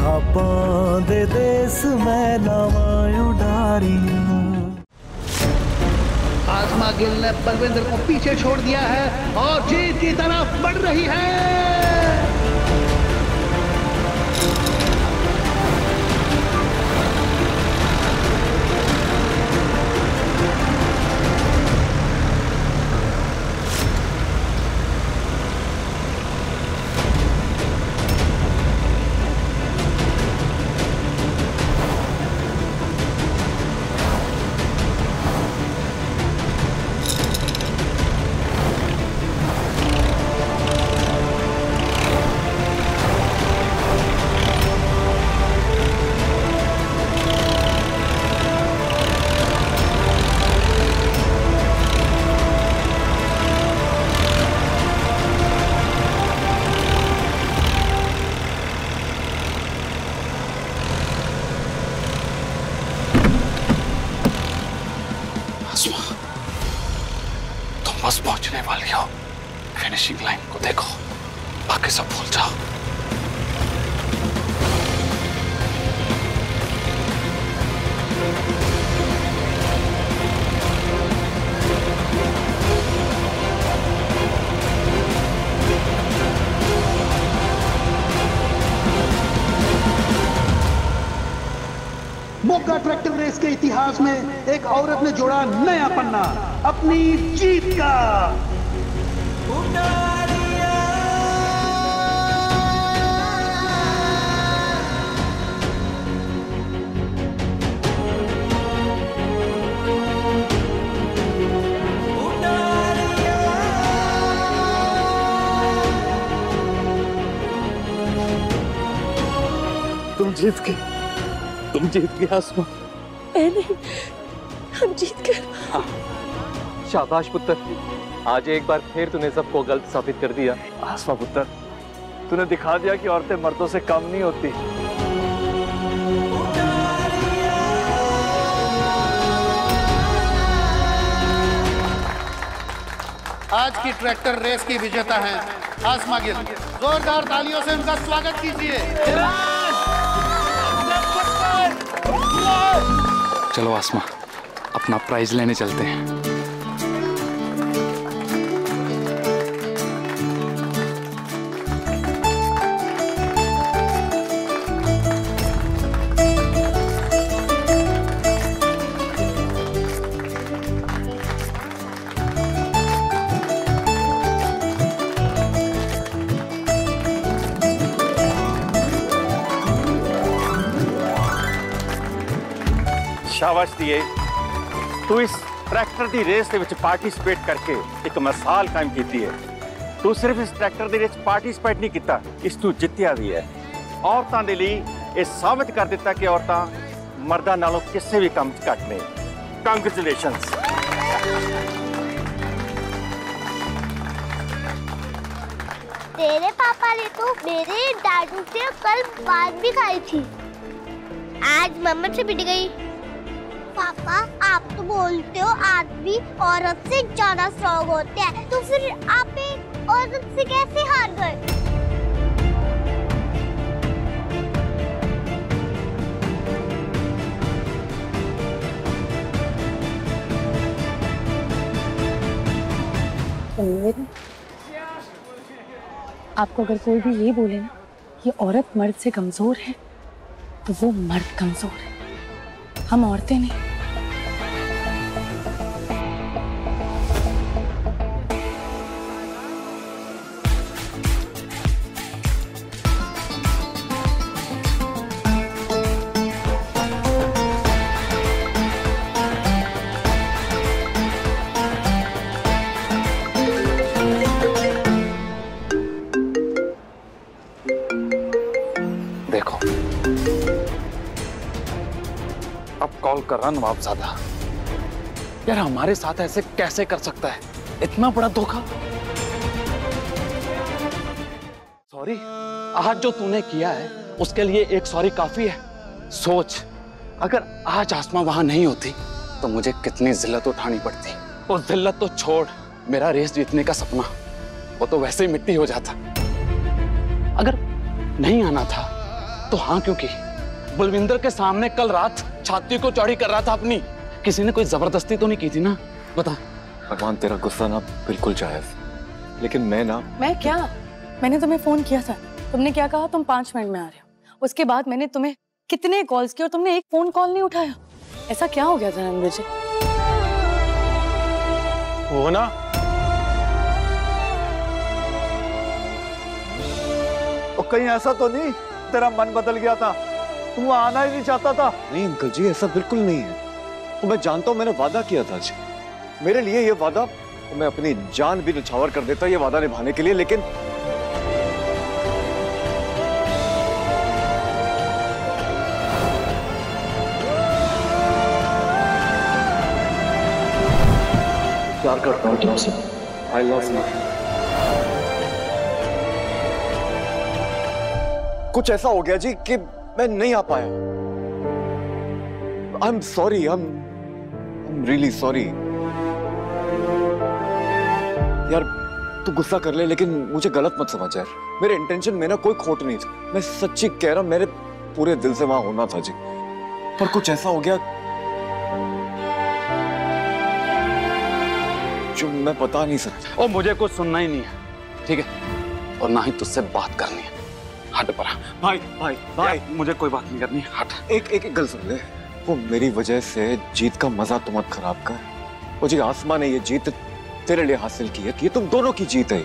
दे देश में नवायु डारियाँ आजमा गिल ने बलविंदर को पीछे छोड़ दिया है और जीत की तरफ़ बढ़ रही है। इतिहास में एक औरत ने जोड़ा नया पन्ना, अपनी जीत का। तुम जीत गए। तुम जीत गए आसमा मैंने हम जीत गए शाबाश पुत्र। आज एक बार फिर तूने सबको गलत साबित कर दिया। आसमा पुत्र तूने दिखा दिया कि औरतें मर्दों से कम नहीं होती। आज की ट्रैक्टर रेस की विजेता हैं आसमा गिल। जोरदार तालियों से उनका स्वागत कीजिए। चलो आसमा अपना प्राइज लेने चलते हैं। ਸ਼ਾਬਾਸ਼ ਦੀਏ ਤੂੰ ਇਸ ਟਰੈਕਟਰ ਦੀ ਰੇਸ ਦੇ ਵਿੱਚ ਪਾਰਟਿਸਿਪੇਟ ਕਰਕੇ ਇੱਕ ਮਿਸਾਲ ਕਾਇਮ ਕੀਤੀ ਹੈ ਤੂੰ ਸਿਰਫ ਇਸ ਟਰੈਕਟਰ ਦੇ ਵਿੱਚ ਪਾਰਟਿਸਿਪੇਟ ਨਹੀਂ ਕੀਤਾ ਇਸ ਨੂੰ ਜਿੱਤਿਆ ਵੀ ਹੈ ਔਰਤਾਂ ਦੇ ਲਈ ਇਹ ਸਾਬਤ ਕਰ ਦਿੱਤਾ ਕਿ ਔਰਤਾਂ ਮਰਦਾਂ ਨਾਲੋਂ ਕਿਸੇ ਵੀ ਕੰਮ 'ਚ ਘੱਟ ਨੇ ਕੰਗ੍ਰੈਚੁਲੇਸ਼ਨਸ तेरे पापा ने तो मेरे दादू से कल बात भी खाई थी आज मम्मा से पिट गई पापा, आप तो बोलते हो आदमी औरत से ज़्यादा स्ट्रॉन्ग होते हैं। तो फिर आप औरत से कैसे हार गए? आपको अगर कोई भी ये बोले ना कि औरत मर्द से कमज़ोर है तो वो मर्द कमज़ोर है। हम औरतें नहीं। अब कॉल कर रहा नवाबजादा यार, हमारे साथ ऐसे कैसे कर सकता है? इतना बड़ा धोखा? सॉरी आज जो तूने किया है, उसके लिए एक सॉरी काफ़ी है। सोच, अगर आज आसमा वहाँ नहीं होती तो मुझे कितनी जिल्लत उठानी पड़ती। और जिल्लत तो छोड़, मेरा रेस जीतने का सपना, वो तो वैसे ही मिट्टी हो जाता। अगर नहीं आना था तो हाँ क्यों की? बलविंदर के सामने कल रात छाती को चौड़ी कर रहा था अपनी। किसी ने कोई ज़बरदस्ती तो नहीं की थी ना? बता। भगवान तेरा गुस्सा ना बिल्कुल जायज़। लेकिन मैं ना मैं क्या? मैंने तुम्हें फ़ोन किया था। तुमने क्या कहा? तुम पाँच मिनट में आ रहे हो। उसके बाद मैंने तुम्हें कितने कॉल्स किए और तुमने एक फ़ोन कॉल नहीं उठाया? ऐसा क्या हो गया था रणवीर जी? वो ना? और कहीं ऐसा तो नहीं? तेरा मन बदल गया था। तू आना ही नहीं चाहता था। नहीं अंकल जी ऐसा बिल्कुल नहीं है। तो मैं जानता हूँ मैंने वादा किया था जी। मेरे लिए ये वादा तो मैं अपनी जान भी निछावर कर देता ये वादा निभाने के लिए लेकिन प्यार करता हूँ तुमसे आई लव यू कुछ ऐसा हो गया जी कि मैं नहीं आ पाया। I am sorry I am really sorry यार, तू गुस्सा कर ले, लेकिन मुझे गलत मत समझ यार। मेरे इंटेंशन में ना कोई खोट नहीं थी। मैं सच्ची कह रहा मेरे पूरे दिल से वहाँ होना था जी। पर कुछ ऐसा हो गया जो मैं बता नहीं सकता। और मुझे कुछ सुनना ही नहीं है। ठीक है? और ना ही तुझसे बात करनी है। हट परा भाई भाई भाई। मुझे कोई बात नहीं करनी। हट। एक एक एक गल सुन ले। वो मेरी वजह से जीत का मज़ा तो मत खराब कर। वो जी आसमां ने ये जीत तेरे लिए हासिल की है कि ये तुम दोनों की जीत है।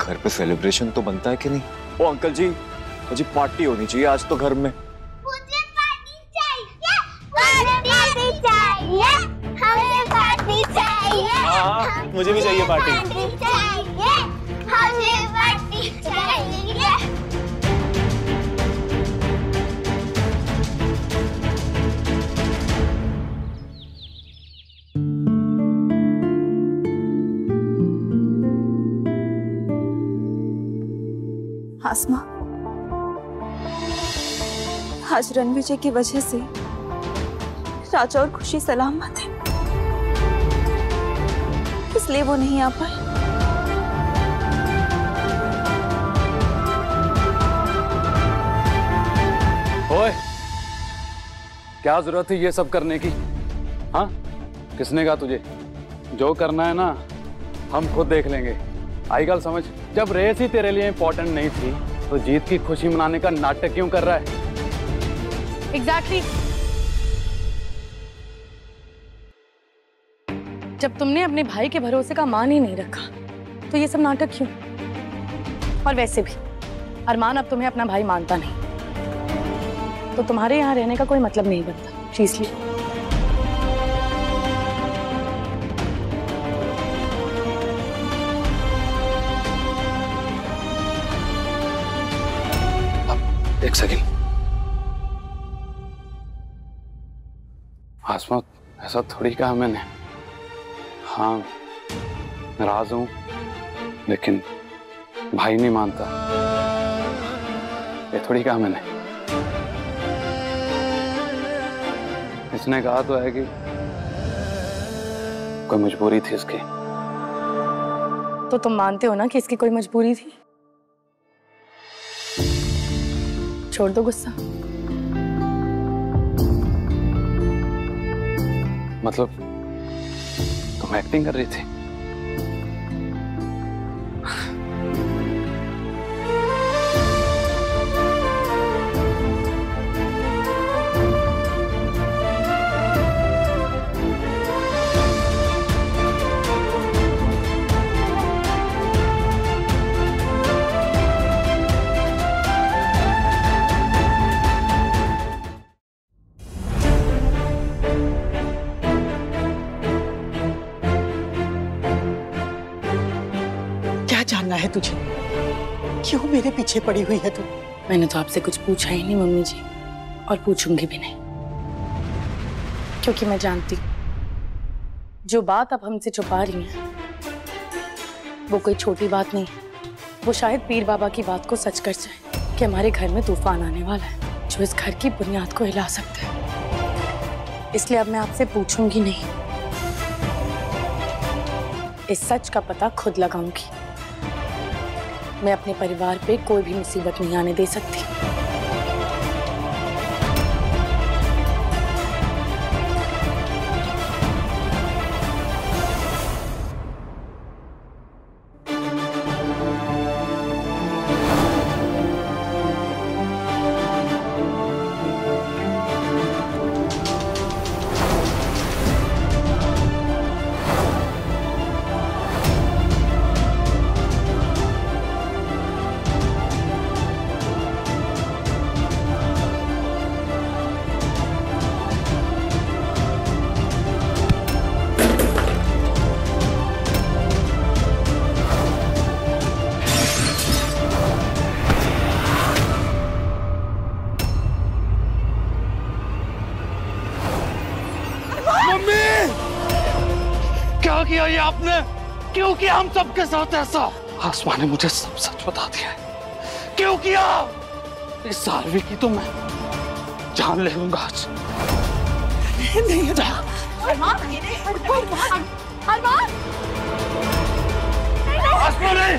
घर पे सेलिब्रेशन तो बनता है कि नहीं? ओ अंकल जी मुझे पार्टी होनी चाहिए आज तो घर में। मुझे पार्टी चाहिए। पार्टी चाहिए। हमें पार्टी चाहिए। मुझे भी चाहिए पार्टी आसमा। आज रणवीर जी की वजह से राजा और खुशी सलामत है। इसलिए वो नहीं आ पाए। ओए, क्या ज़रूरत है ये सब करने की? हाँ? किसने कहा तुझे? जो करना है ना, हम खुद देख लेंगे। आई गल समझ? जब रेस ही तेरे लिए इंपॉर्टेंट नहीं थी तो जीत की खुशी मनाने का नाटक क्यों कर रहा है? Exactly exactly. जब तुमने अपने भाई के भरोसे का मान ही नहीं रखा तो ये सब नाटक क्यों? और वैसे भी, अरमान अब तुम्हें अपना भाई मानता नहीं। तो तुम्हारे यहाँ रहने का कोई मतलब नहीं बनता, इसलिए। एक सेकंड आसमा, ऐसा थोड़ी कहा मैंने। हाँ नाराज़ हूँ, लेकिन भाई नहीं मानता। ये थोड़ी कहा मैंने। इसने कहा तो है कि कोई मजबूरी थी इसकी। तो तुम मानते हो ना कि इसकी कोई मजबूरी थी? छोड़ दो गुस्सा। मतलब तुम एक्टिंग कर रही थी? तुझे? क्यों मेरे पीछे पड़ी हुई है तू? मैंने तो आपसे कुछ पूछा ही नहीं, मम्मी जी। और पूछूँगी भी नहीं। क्योंकि मैं जानती जो बात आप हमसे छुपा रही हैं, वो कोई छोटी बात नहीं है। वो शायद पीर बाबा की बात को सच कर जाए कि हमारे घर में तूफ़ान आने वाला है, जो इस घर की बुनियाद को हिला सकता है। इसलिए अब मैं आपसे पूछूँगी नहीं। इस सच का पता खुद लगाऊँगी। मैं अपने परिवार पे कोई भी मुसीबत नहीं आने दे सकती। क्या आपने? क्योंकि हम सबके साथ ऐसा। आसमान ने मुझे सब सच बता दिया है। क्यों किया इस सालवी की तो मैं जान ले लूँगा आज। नहीं आसमां नहीं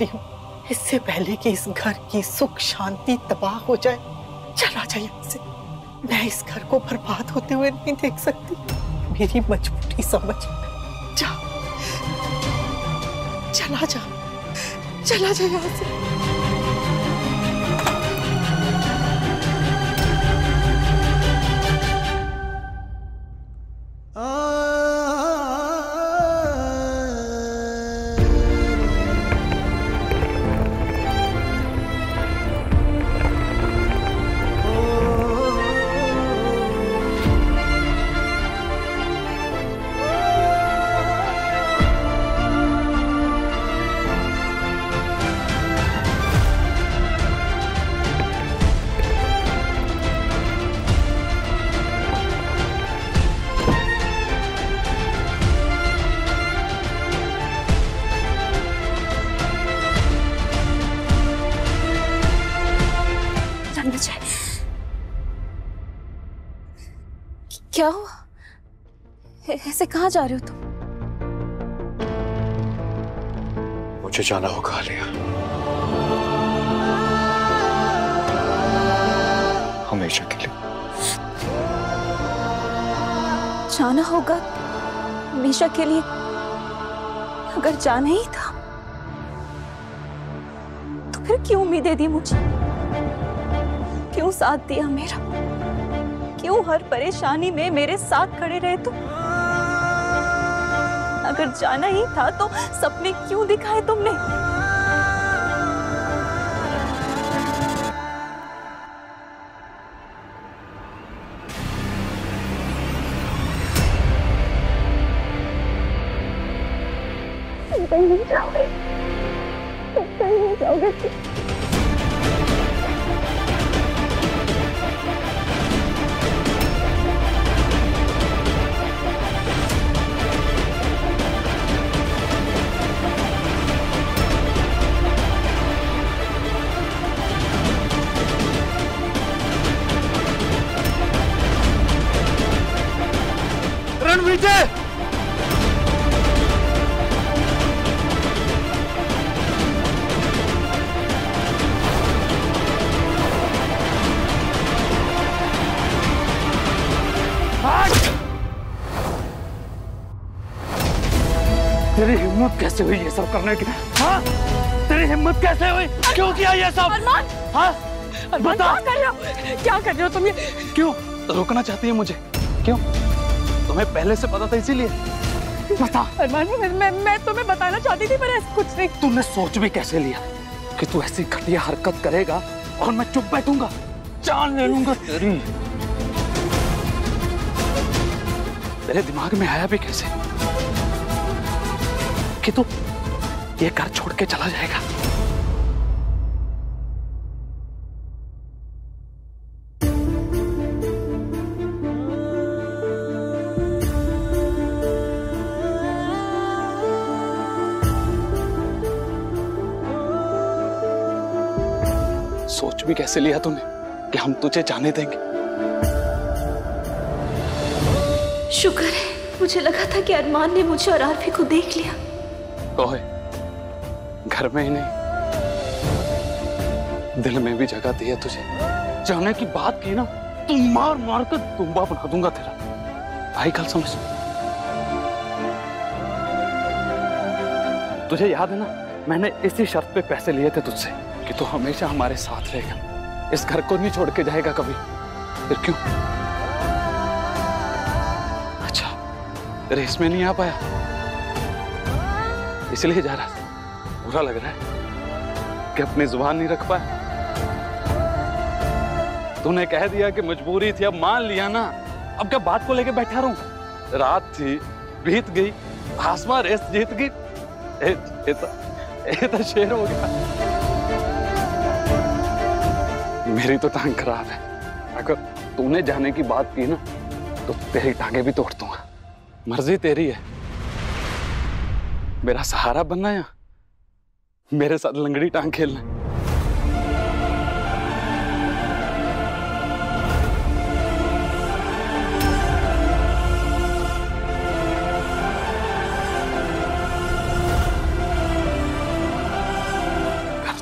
छोड़ती हूँ। इससे पहले कि इस घर की सुख, शांति, तबाह हो जाए, चला जाए इससे मैं इस घर को बर्बाद होते हुए नहीं देख सकती। मेरी मजबूरी समझ। जा। चला जा। चला जा यहाँ से। रणविजय क्या हुआ? ऐसे कहाँ जा रहे हो तुम? मुझे जाना होगा आलिया। हमेशा के लिए। जाना होगा। हमेशा के लिए। अगर जाना ही था तो फिर क्यों उम्मीदें दी मुझे? क्यों साथ दिया मेरा? क्यों हर परेशानी में मेरे साथ खड़े रहे तुम? अगर जाना ही था तो सपने क्यों दिखाए तुमने? नहीं जाओगे। नहीं जाओगे। रणविजय तेरी हिम्मत कैसे हुई ये सब करने की? हाँ? तेरी हिम्मत कैसे हुई? क्यों किया ये सब? अरमान! हाँ? बता। क्या कर रहे हो? क्या कर रहे हो तुम ये? क्यों? रोकना चाहती है मुझे। क्यों? तुम्हें पहले से पता था इसीलिए। बता। अरमान मैं, मैं मैं तुम्हें बताना चाहती थी पर ऐसा कुछ नहीं। तूने सोच भी कैसे लिया कि तू ऐसी घटिया हरकत करेगा और मैं चुप बैठूँगा? जान ले लूँगा तेरी। तेरे दिमाग में आया भी कैसे कि तू ये घर छोड़ के चला जाएगा? भी कैसे लिया तूने कि हम तुझे जाने देंगे? शुक्र है मुझे लगा था कि अरमान ने मुझे और आरफी को देख लिया। ओए घर में ही नहीं। दिल में भी जगह दी है तुझे। जाने की बात की ना तू मार मार कर तुम्बा बना दूँगा तेरा। भाई कल समझ। तुझे याद है ना मैंने इसी शर्त पे पैसे लिए थे तुझसे। कि तू हमेशा हमारे साथ रहेगा। इस घर को नहीं छोड़ के जाएगा कभी। फिर क्यों? अच्छा रेस में नहीं आ पाया? इसलिए जा रहा था। बुरा लग रहा है कि अपनी ज़ुबान नहीं रख पाया। तूने कह दिया कि मजबूरी थी अब मान लिया ना। अब क्या बात को लेके बैठा रहूँ? रात थी बीत गई आसमां रेस जीत गई। ए, तो, तो शेर हो गया। मेरी तो टांग खराब है। अगर तूने जाने की बात की ना तो तेरी टांगे भी तोड़ दूँगा। मर्ज़ी तेरी है। मेरा सहारा बनना या? मेरे साथ लंगड़ी टांग खेलना।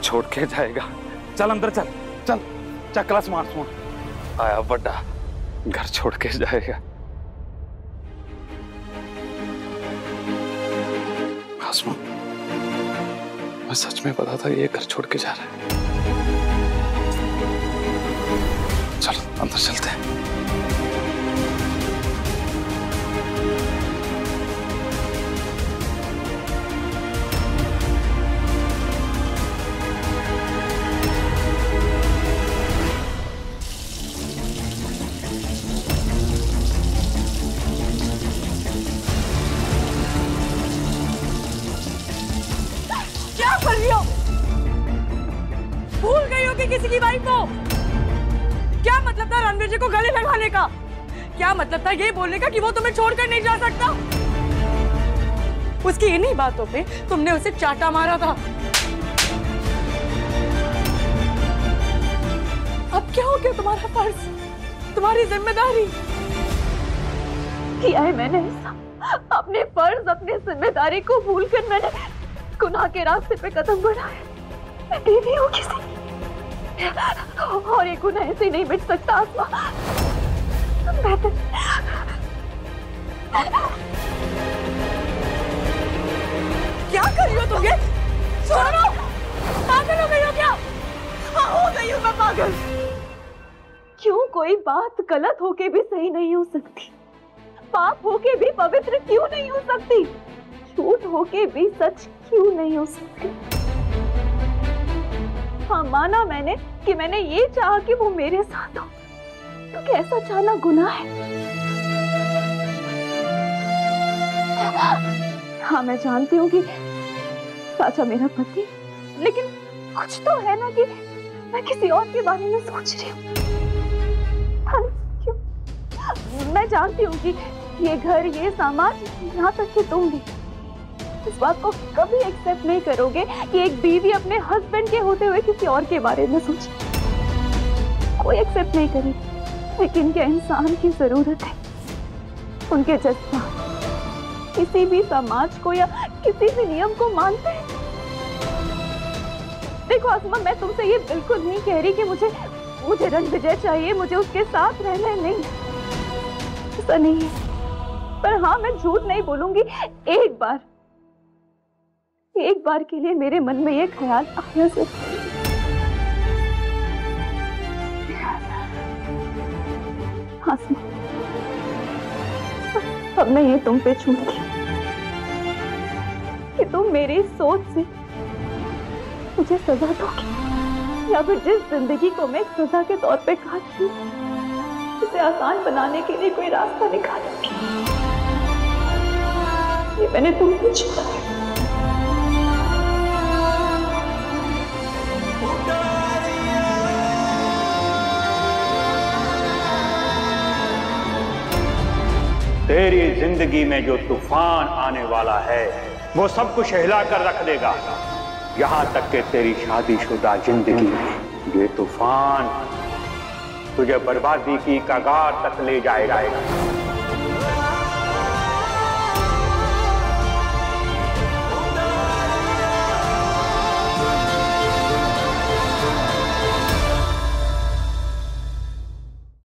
छोड़ के जाएगा। चल, अंदर चल। चल। चकला स्मार्टफ़ोन आया बड़ा। घर छोड़ के जाएगा। आसमान मैं सच में पता था ये घर छोड़ के जा रहा है। चलो, अंदर चलते हैं। किसी की वाइफ हो। क्या मतलब था रणवीर जी को गले लगाने का? क्या मतलब था ये बोलने का कि वो तुम्हें छोड़कर नहीं जा सकता? उसकी इन्हीं बातों पे तुमने उसे चाटा मारा था। अब क्या हो गया तुम्हारा फ़र्ज़? तुम्हारी ज़िम्मेदारी? किया है मैंने अपने फ़र्ज़, अपनी ज़िम्मेदारी को भूलकर मैंने गुनाह के रास्ते पे कदम बढ़ाए। मैं देवी हूँ किसी और ये गुनाह ऐसे नहीं मिट सकता आसमा मैं तो क्या कर रही हो तुम ये? छोड़ो पागल हो गई हो क्या? हाँ हो गई हूँ मैं पागल। क्यों कोई बात गलत होके भी सही नहीं हो सकती? पाप होके भी पवित्र क्यों नहीं हो सकती? झूठ होके भी सच क्यों नहीं हो सकती? हाँ माना मैंने कि मैंने ये चाहा कि वो मेरे साथ हो। तो कैसा चाहना गुनाह है? हाँ मैं जानती हूँ कि चाचा मेरा पति लेकिन कुछ तो है ना कि मैं किसी और के बारे में सोच रही हूँ। हाँ, क्यों? मैं जानती हूँ कि ये घर ये सामान यहाँ तक कि तुम भी। इस बात को कभी एक्सेप्ट नहीं करोगे कि एक बीवी अपने हस्बैंड के होते हुए किसी और के बारे में सोचे। कोई एक्सेप्ट नहीं करेगी लेकिन क्या इंसान की ज़रूरत है? उनके जज्बा, किसी भी समाज को या किसी भी नियम को मानते हैं। देखो आसमा, मैं तुमसे ये बिल्कुल नहीं कह रही कि मुझे मुझे रंग विजय चाहिए, मुझे उसके साथ रहना नहीं। ऐसा नहीं है। पर हाँ मैं झूठ नहीं बोलूँगी। एक बार एक बार के लिए मेरे मन में ये ख्याल आया से। अब मैं ये तुम पे छूटती कि तुम मेरी सोच से मुझे सजा दोगे। या फिर जिस ज़िंदगी को मैं सजा के तौर पे काट रही हूँ, उसे आसान बनाने के लिए कोई रास्ता निकालोगे। ये मैंने तुमसे छूटा तेरी ज़िंदगी में जो तूफ़ान आने वाला है, वो सब कुछ हिला कर रख देगा। यहाँ तक कि तेरी शादीशुदा ज़िंदगी में ये तूफ़ान तुझे बर्बादी की कगार तक ले जाएगा।